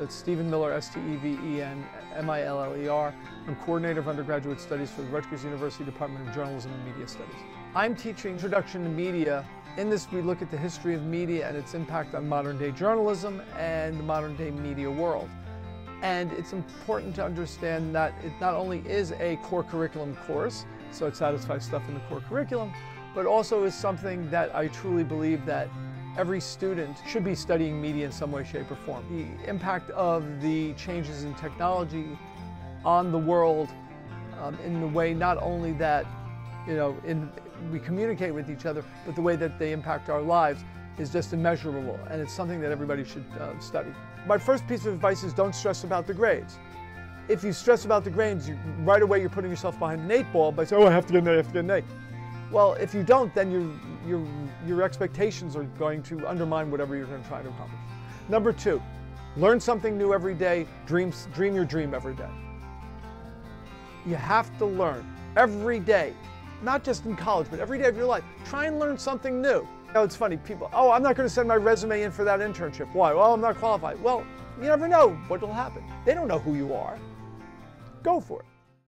It's Steven Miller, S-T-E-V-E-N, M-I-L-L-E-R. I'm coordinator of undergraduate studies for the Rutgers University Department of Journalism and Media Studies. I'm teaching Introduction to Media. In this, we look at the history of media and its impact on modern day journalism and the modern day media world. And it's important to understand that it not only is a core curriculum course, so it satisfies stuff in the core curriculum, but also is something that I truly believe that every student should be studying media in some way, shape, or form. The impact of the changes in technology on the world um, in the way not only that you know in, we communicate with each other, but the way that they impact our lives is just immeasurable, and it's something that everybody should uh, study. My first piece of advice is don't stress about the grades. If you stress about the grades, you, right away you're putting yourself behind an eight ball by saying, oh, I have to get an A, I have to get an A. Well, if you don't, then your, your, your expectations are going to undermine whatever you're going to try to accomplish. Number two, learn something new every day, dream, dream your dream every day. You have to learn every day, not just in college, but every day of your life. Try and learn something new. Now, it's funny, people, oh, I'm not going to send my resume in for that internship. Why? Well, I'm not qualified. Well, you never know what will happen. They don't know who you are. Go for it.